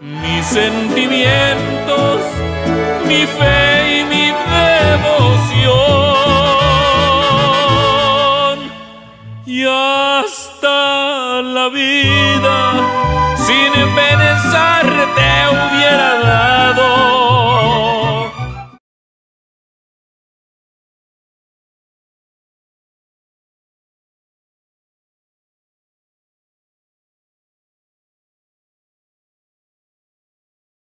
Mis sentimientos, mi fe y mi devoción. Y hasta la vida